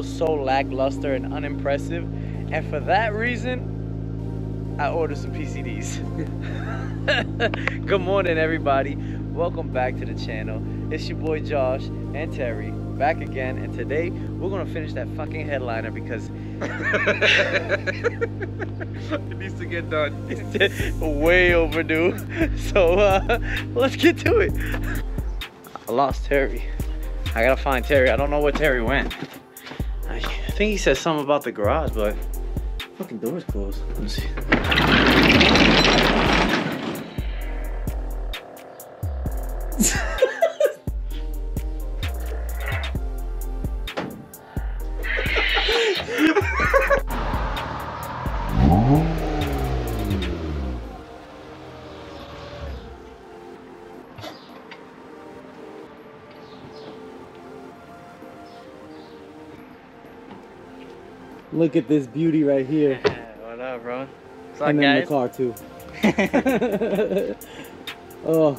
was so lackluster and unimpressive. And for that reason, I ordered some PCDs. Good morning, everybody. Welcome back to the channel. It's your boy Josh and Terry back again. And today we're gonna finish that fucking headliner because it needs to get done. it's way overdue. So uh, let's get to it. I lost Terry. I gotta find Terry. I don't know where Terry went. I, think he said something about the garage, but fucking door's closed. Let me see. Look at this beauty right here. what up, bro? What's up, and then guys? the car too. oh,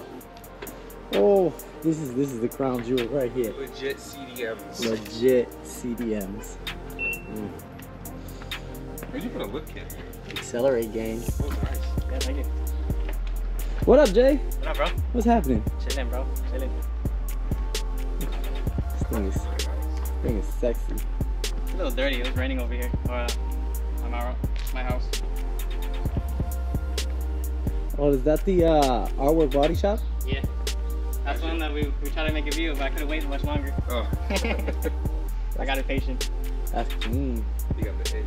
oh, this is this is the crown jewel right here. Legit CDMs. Legit CDMs. Mm. Where'd you put a lip kit? Accelerate gang. Oh, nice. Yeah, thank you. What up, Jay? What up, bro? What's happening? Chilling, bro. Chilling. This thing is, this thing is sexy. It's a little dirty. It was raining over here. Or, uh, on my, my house. Oh, is that the uh, artwork body shop? Yeah. That's one that we, we tried to make a video, but I could have waited much longer. Oh, I got impatient. That's clean. you got the itch.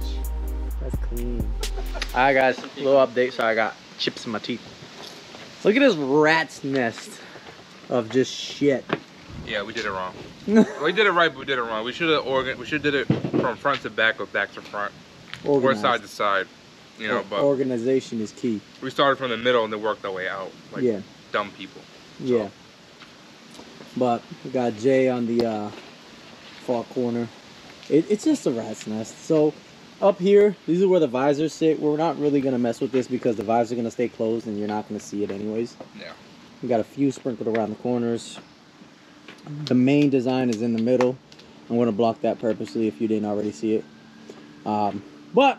That's clean. Alright guys, little update. Sorry, I got chips in my teeth. Look at this rat's nest of just shit. Yeah, we did it wrong. we did it right, but we did it wrong. We should have organ. We should did it from front to back or back to front or side to side. You know, but organization is key. we started from the middle and then worked our way out like yeah, dumb people. yeah. But we got Jay on the uh, far corner. It, it's just a rat's nest. So up here, these are where the visors sit. We're not really gonna mess with this because the visors are gonna stay closed and you're not gonna see it anyways. Yeah. We got a few sprinkled around the corners. The main design is in the middle. I'm gonna block that purposely if you didn't already see it. Um, but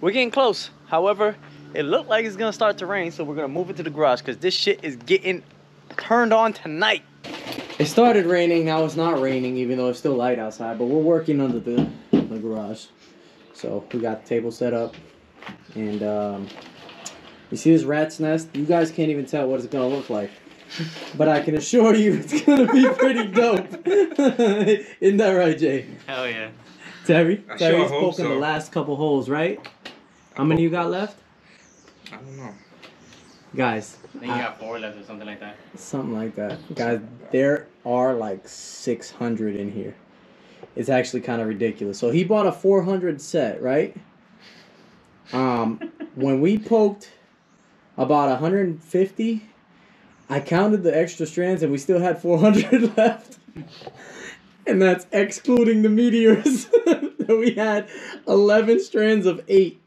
we're getting close. However, it looked like it's gonna start to rain, so we're gonna move it to the garage because this shit is getting turned on tonight. It started raining. Now it's not raining, even though it's still light outside. But we're working under the the garage. So we got the table set up, and um, you see this rat's nest. You guys can't even tell what it's gonna look like. But I can assure you it's gonna be pretty dope. Isn't that right, Jay? Hell yeah. Terry? I Terry's sure hope poking the last couple holes, right? How many you got left? I don't know. Guys, I think you got four left or something like that. something like that. Guys, there are like 600 in here. It's actually kind of ridiculous. So he bought a 400 set, right? Um, when we poked about 150, I counted the extra strands and we still had 400 left. And that's excluding the meteors. we had 11 strands of 8.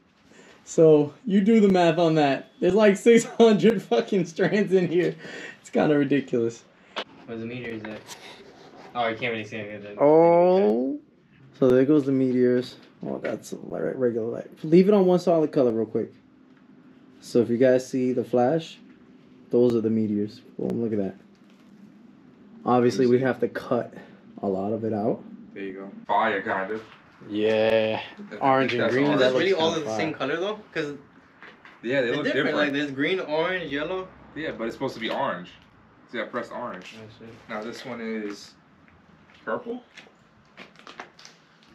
So you do the math on that. There's like 600 fucking strands in here. It's kind of ridiculous. Where's the meteors at? Oh, I can't really see any of. Oh. So there goes the meteors. Oh, that's a regular light. Leave it on one solid color real quick. So if you guys see the flash, those are the meteors. Boom, look at that. Obviously, we have to cut a lot of it out. There you go. Fire, kind of. Yeah. Orange and That's green, orange. that Is really all kinda the same color though? Because Yeah, they look different. different. Like there's green, orange, yellow. Yeah, but it's supposed to be orange. See, I pressed orange. Now this one is purple.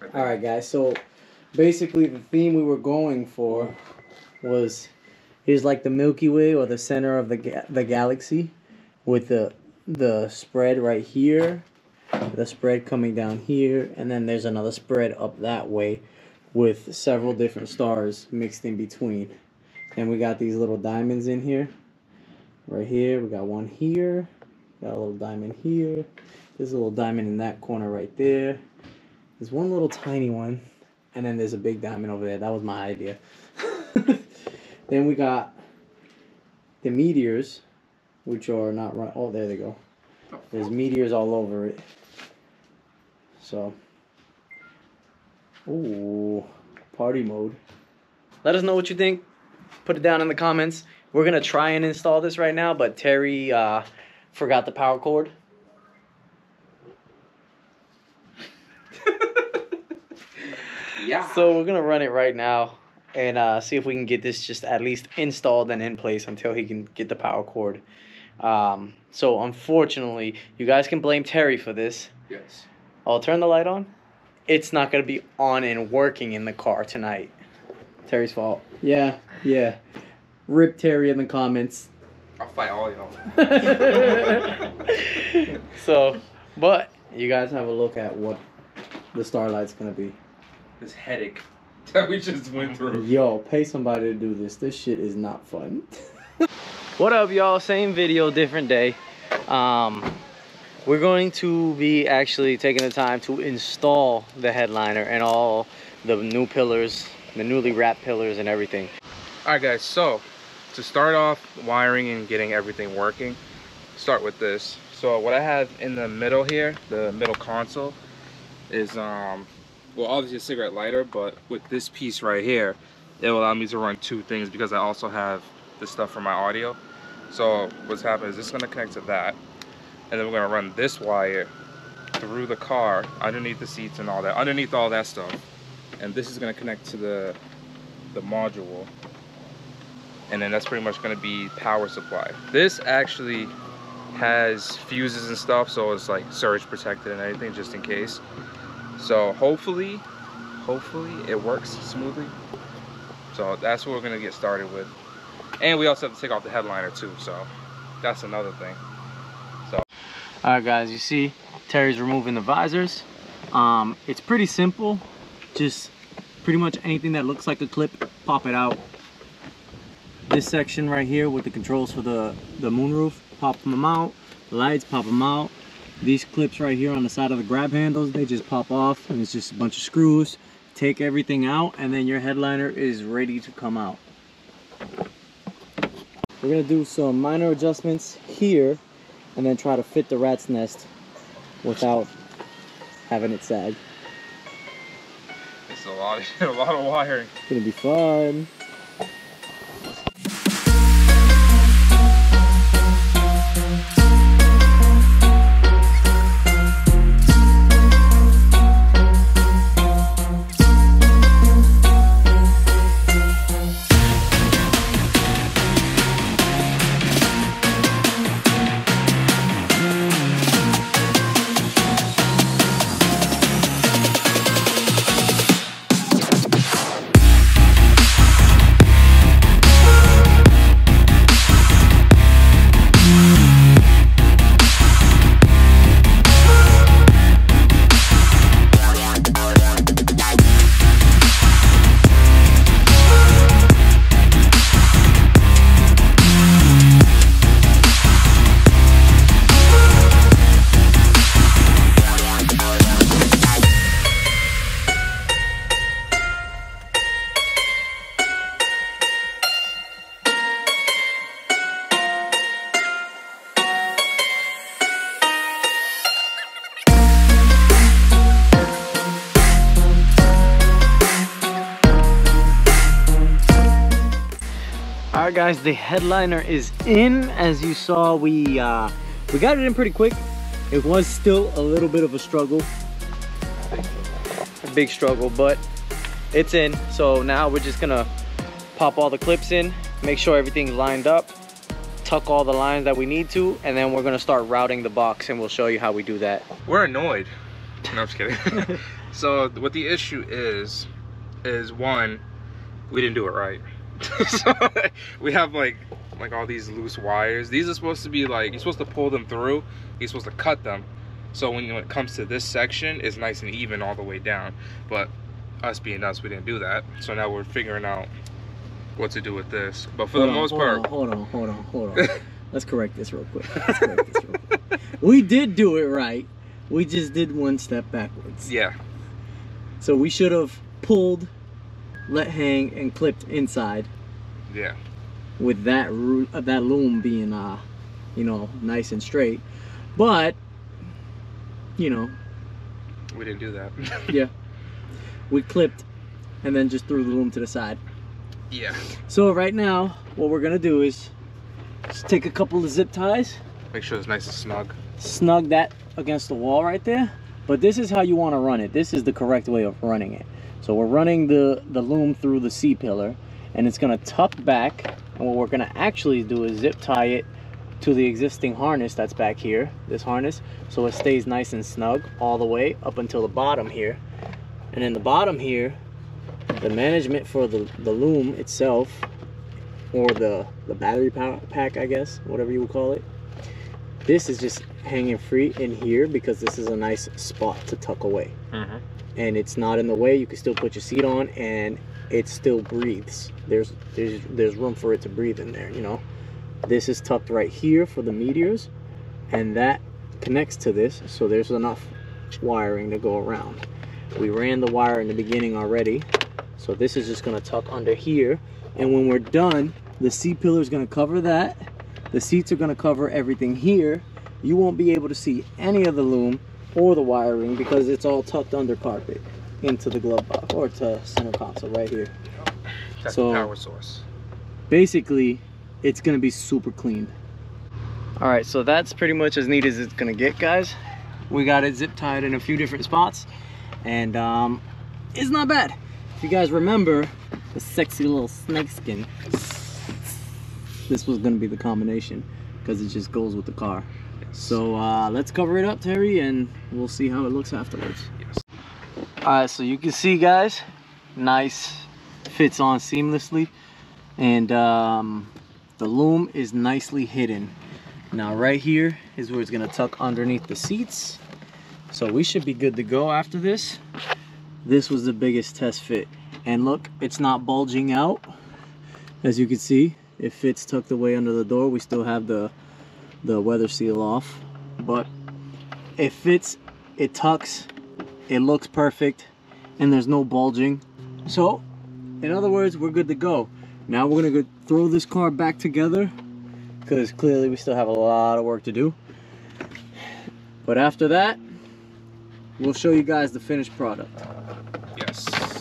Right All guys. So basically, the theme we were going for was here's like the Milky Way or the center of the ga- the galaxy, with the the spread right here, the spread coming down here, and then there's another spread up that way, with several different stars mixed in between. And we got these little diamonds in here. Right here, we got one here. Got a little diamond here. There's a little diamond in that corner right there. There's one little tiny one, and then there's a big diamond over there. That was my idea. then we got the meteors, which are not right. Oh, there they go. There's meteors all over it. So Ooh, party mode. Let us know what you think. Put it down in the comments. We're gonna try and install this right now, but Terry uh, forgot the power cord. Yeah. So we're gonna run it right now and uh, see if we can get this just at least installed and in place until he can get the power cord. Um, so unfortunately, you guys can blame Terry for this. yes. I'll turn the light on. It's not gonna be on and working in the car tonight. Terry's fault. Yeah, yeah. Rip Terry in the comments. I'll fight all y'all. so, but You guys have a look at what the starlight's gonna be. This headache that we just went through. Yo, pay somebody to do this. This shit is not fun. What up, y'all? Same video, different day. Um, we're going to be actually taking the time to install the headliner and all the new pillars, the newly wrapped pillars and everything. Alright guys, so to start off wiring and getting everything working, start with this. So what I have in the middle here, the middle console, is um well obviously a cigarette lighter, but with this piece right here, it will allow me to run two things because I also have the stuff for my audio. So what's happening is this is gonna connect to that. And then we're gonna run this wire through the car, underneath the seats and all that, underneath all that stuff. And this is gonna connect to the the module and then that's pretty much going to be power supply. This actually has fuses and stuff, so it's like surge protected and everything just in case. So hopefully, hopefully it works smoothly. So that's what we're to get started with. And we also have to take off the headliner too, so that's another thing. So. All right, guys, you see Terry's removing the visors. Um, it's pretty simple. Just pretty much anything that looks like a clip, pop it out. This section right here with the controls for the, the moonroof, pop them out. Lights, pop them out. These clips right here on the side of the grab handles, they just pop off and it's just a bunch of screws. Take everything out and then your headliner is ready to come out. We're gonna do some minor adjustments here and then try to fit the rat's nest without having it sag. It's a lot, a lot of wiring. It's gonna be fun. Guys, the headliner is in. As you saw, we uh, we got it in pretty quick. It was still a little bit of a struggle, a big struggle, but it's in. So now we're just gonna pop all the clips in, make sure everything's lined up, tuck all the lines that we need to, and then we're gonna start routing the box, and we'll show you how we do that. We're annoyed. No, I'm just kidding. so what the issue is, is one, we didn't do it right. so we have like like all these loose wires. These are supposed to be like you're supposed to pull them through. You're supposed to cut them. So when, when it comes to this section, it's nice and even all the way down. But us being us, we didn't do that. So now we're figuring out what to do with this. But for Hold the on, most hold part, on, hold on, hold on, hold on. Let's correct this real quick. Let's correct this real quick. We did do it right. We just did one step backwards. yeah, So we should have pulled, let hang, and clipped inside yeah. with that uh, that loom being uh, you know, nice and straight. But you know, We didn't do that. yeah. we clipped and then just threw the loom to the side. Yeah. So right now, what we're gonna do is just take a couple of zip ties, Make sure it's nice and snug. snug that against the wall right there. But this is how you want to run it. This is the correct way of running it. So we're running the, the loom through the C-pillar and it's gonna tuck back. And what we're gonna actually do is zip tie it to the existing harness that's back here, this harness, so it stays nice and snug all the way up until the bottom here. And in the bottom here, the management for the, the loom itself, or the, the battery pack, I guess, whatever you would call it, this is just hanging free in here because this is a nice spot to tuck away. Mm-hmm. And it's not in the way, you can still put your seat on and it still breathes. There's, there's, there's room for it to breathe in there, you know? This is tucked right here for the meteors and that connects to this so there's enough wiring to go around. We ran the wire in the beginning already so this is just gonna tuck under here and when we're done the C-pillar is gonna cover that the seats are gonna cover everything here you won't be able to see any of the loom or the wiring because it's all tucked under carpet into the glove box or to center console right here. That's So- the power source. basically it's gonna be super clean. All right so that's pretty much as neat as it's gonna get guys. We got it zip tied in a few different spots and um it's not bad. If you guys remember the sexy little snake skin this was gonna be the combination because it just goes with the car so uh let's cover it up terry and we'll see how it looks afterwards. Yes. all right so you can see guys nice fits on seamlessly and um the loom is nicely hidden. Now right here is where it's gonna tuck underneath the seats so we should be good to go after this. This was the biggest test fit and look it's not bulging out. As you can see it fits tucked away under the door. We still have the the weather seal off. But it fits it tucks it looks perfect and there's no bulging. So in other words we're good to go. Now we're gonna go throw this car back together because clearly we still have a lot of work to do. But after that we'll show you guys the finished product. Yes.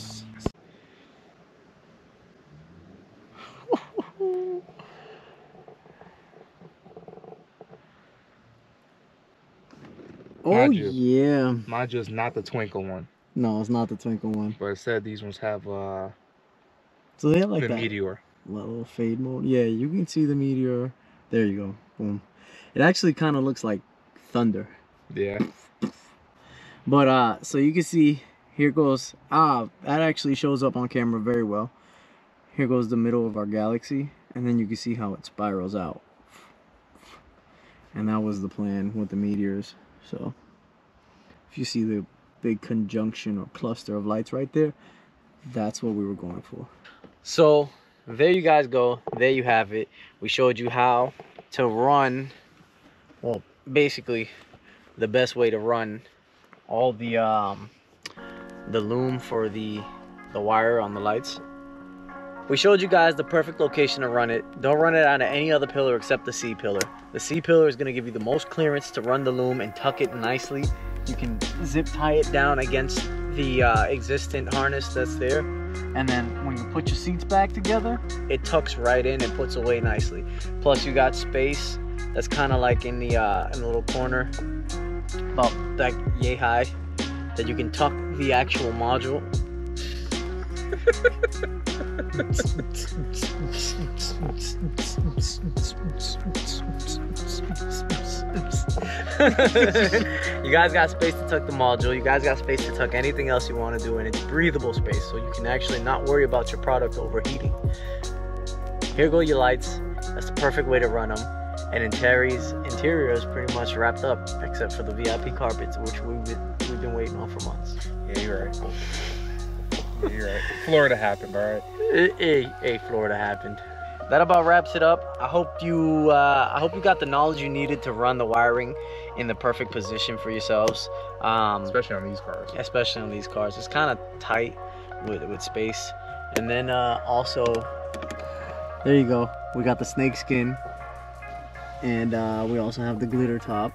Oh Mind you. yeah Mine just not the twinkle one, no it's not the twinkle one but it said these ones have uh so they have like the that meteor. little fade mode yeah you can see the meteor there you go boom it actually kind of looks like thunder Yeah. But uh so you can see here goes ah that actually shows up on camera very well. Here goes the middle of our galaxy and then you can see how it spirals out. And that was the plan with the meteors. So if you see the big conjunction or cluster of lights right there, that's what we were going for. So there you guys go. There you have it. We showed you how to run well basically the best way to run all the um the loom for the the wire on the lights we showed you guys the perfect location to run it. Don't run it on any other pillar except the c pillar. The c pillar is going to give you the most clearance to run the loom and tuck it nicely. You can zip tie it down against the uh, existent harness that's there. And then when you put your seats back together it tucks right in and puts away nicely. Plus you got space that's kind of like in the uh, in the little corner about that yay high that you can tuck the actual module. you guys got space to tuck the module. You guys got space to tuck anything else you want to do, and it's breathable space, so you can actually not worry about your product overheating. Here go your lights. That's the perfect way to run them. And in Terry's interior is pretty much wrapped up, except for the VIP carpets, which we've been, we've been waiting on for months. Yeah, you're right. Yeah, you're right. Florida happened, all right. Hey, hey, Florida happened. That about wraps it up. I hope you, uh, I hope you got the knowledge you needed to run the wiring in the perfect position for yourselves. Um, Especially on these cars. especially on these cars. It's kind of tight with with space. And then uh, also, there you go. We got the snake skin, and uh, we also have the glitter top.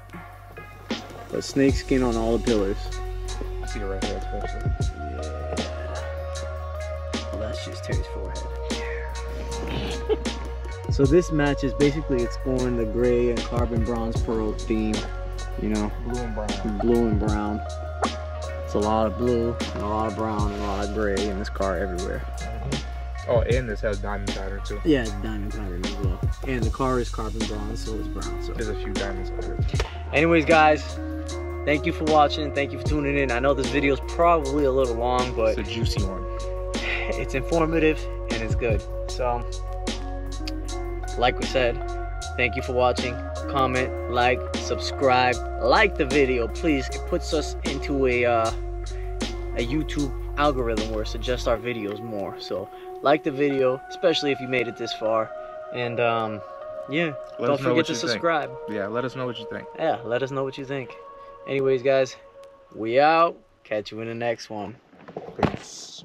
But snake skin on all the pillars. See it right here, especially. Yeah. that's just Terry's forehead. so this match is basically exploring the gray and carbon bronze pearl theme. You know, Blue and brown. blue and brown. It's a lot of blue and a lot of brown and a lot of gray in this car everywhere. Mm-hmm. Oh, and this has diamond pattern too. Yeah, diamond pattern as well. And the car is carbon bronze, so it's brown. So There's a few diamonds on it. Anyways, guys, thank you for watching. Thank you for tuning in. I know this video is probably a little long, but It's a juicy one. It's informative and it's good. So, like we said, thank you for watching. Comment, like, subscribe, like the video, please. It puts us into a uh, a YouTube algorithm where it suggests our videos more. So, like the video, especially if you made it this far. And um, yeah, Let don't forget to you think. subscribe. Yeah, let us know what you think. Yeah, let us know what you think. Anyways, guys, we out. Catch you in the next one. Peace.